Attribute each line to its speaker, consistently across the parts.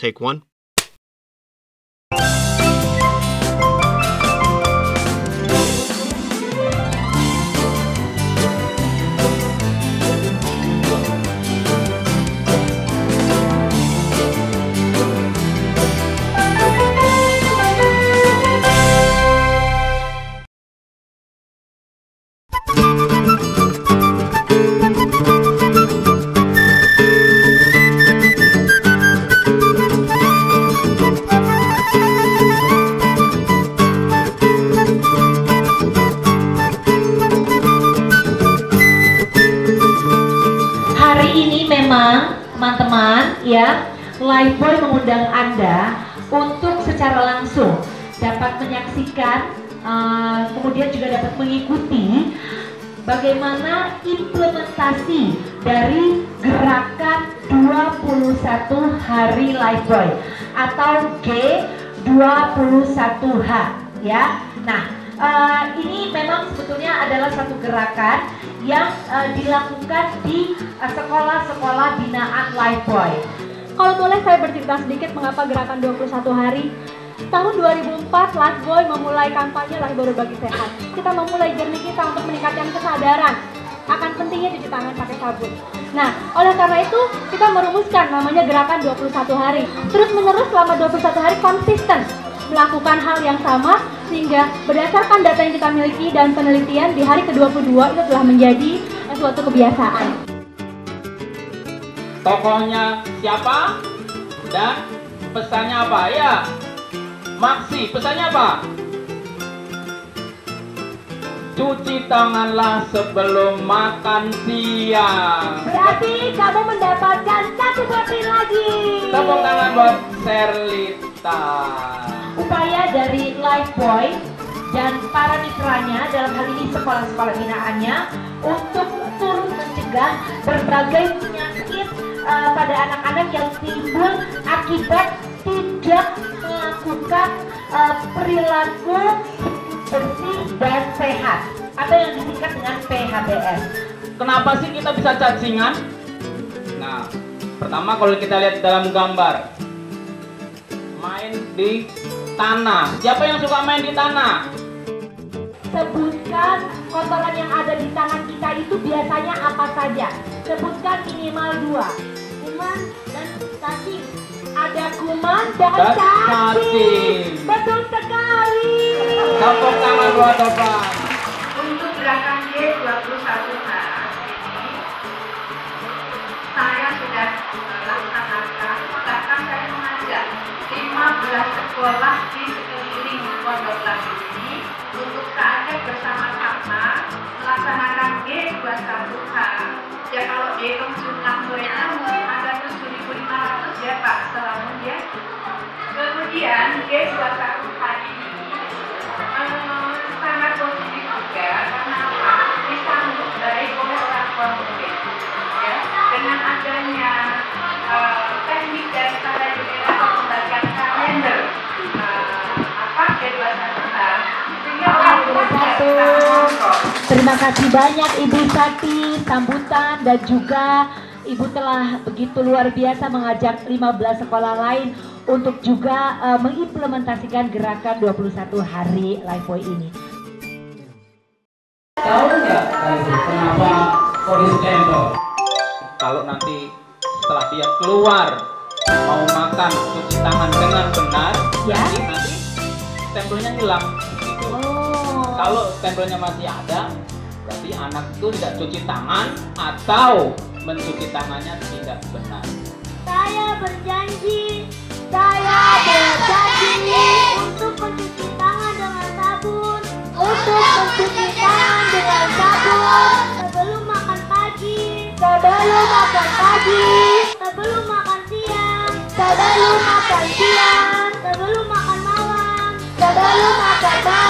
Speaker 1: Take one.
Speaker 2: Memang teman-teman ya Lifeboy mengundang Anda untuk secara langsung dapat menyaksikan eh, kemudian juga dapat mengikuti bagaimana implementasi dari gerakan 21 hari Lifeboy atau G21H ya. Nah, eh, ini memang sebetulnya adalah satu gerakan yang eh, dilakukan di eh, sekolah-sekolah binaan Lifeboy.
Speaker 3: Kalau boleh saya bercerita sedikit mengapa gerakan 21 hari. Tahun 2004 Lifebuoy memulai kampanye Lifebuoy berbagi sehat. Kita memulai journey kita untuk meningkatkan kesadaran akan pentingnya cuci tangan pakai sabun. Nah, oleh karena itu kita merumuskan namanya gerakan 21 hari. Terus menerus selama 21 hari konsisten melakukan hal yang sama sehingga berdasarkan data yang kita miliki dan penelitian di hari ke-22 itu telah menjadi eh, suatu kebiasaan.
Speaker 4: Tokohnya siapa? Dan pesannya apa? Ya. Maksi, pesannya apa? Cuci tanganlah sebelum makan siang.
Speaker 3: Berarti kamu mendapatkan satu poin lagi.
Speaker 4: Tepuk tangan buat Serlita.
Speaker 2: Upaya dari Lifeboy dan para mitranya dalam hal ini sekolah-sekolah binaannya untuk turut mencegah berbagai penyakit eh, pada anak-anak yang timbul akibat tidak melakukan eh, perilaku bersih dan sehat atau yang disingkat dengan PHBS.
Speaker 4: Kenapa sih kita bisa cacingan? Nah, pertama kalau kita lihat dalam gambar, main di tanah. Siapa yang suka main di tanah?
Speaker 2: Sebutkan kotoran yang ada di tangan kita itu biasanya apa saja. Sebutkan minimal dua. Kuman dan cacing. Ada kuman dan,
Speaker 4: Dan
Speaker 2: cacing.
Speaker 4: cacing.
Speaker 2: Betul sekali.
Speaker 4: Tepuk tangan buat Topan.
Speaker 5: Untuk gerakan G21H ini saya sudah sekolah di sekeliling Pondok Labu ini untuk saatnya bersama-sama melaksanakan G21H ya kalau dihitung jumlah muridnya mungkin ada 7.500 ya Pak selalu ya. Kemudian G21H ini eh, sangat positif juga karena disambut baik oleh orang tua mengontrol
Speaker 2: Terima kasih banyak Ibu Sati sambutan dan juga Ibu telah begitu luar biasa mengajak 15 sekolah lain untuk juga eh, mengimplementasikan gerakan 21 hari Lifeboy ini.
Speaker 4: Tahu nggak kenapa? Kalau nanti setelah dia keluar mau makan cuci tangan dengan benar,
Speaker 2: Ya.
Speaker 4: nanti nanti stempelnya hilang. Kalau stempelnya masih ada, berarti anak itu tidak cuci tangan atau mencuci tangannya tidak benar.
Speaker 3: Saya berjanji, saya berjanji untuk mencuci tangan dengan sabun, untuk mencuci tangan dengan sabun sebelum makan pagi, sebelum makan pagi, sebelum makan siang, sebelum makan siang, sebelum makan malam, sebelum makan malam,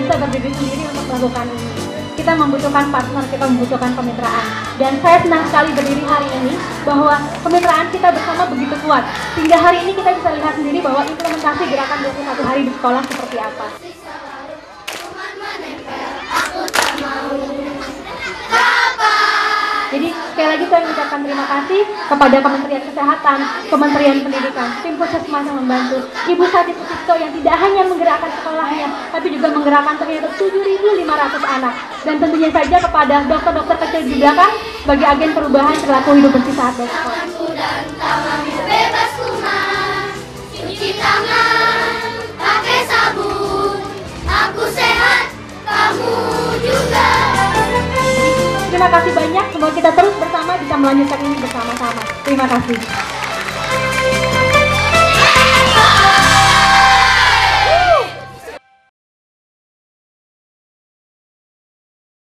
Speaker 3: berdiri sendiri untuk melakukan ini. Kita membutuhkan partner, kita membutuhkan kemitraan. Dan saya senang sekali berdiri hari ini bahwa kemitraan kita bersama begitu kuat. Sehingga hari ini kita bisa lihat sendiri bahwa implementasi gerakan 21 hari di sekolah seperti apa. Sekali lagi saya mengucapkan terima kasih kepada Kementerian Kesehatan, Kementerian Pendidikan, tim puskesmas yang membantu, Ibu Sati Sucipto yang tidak hanya menggerakkan sekolahnya, tapi juga menggerakkan ternyata 7.500 anak. Dan tentunya saja kepada dokter-dokter kecil juga kan sebagai agen perubahan perilaku hidup bersih saat bersekolah.
Speaker 1: Aku dan
Speaker 3: Terima kasih banyak, semoga kita terus bersama bisa melanjutkan ini bersama-sama. Terima kasih.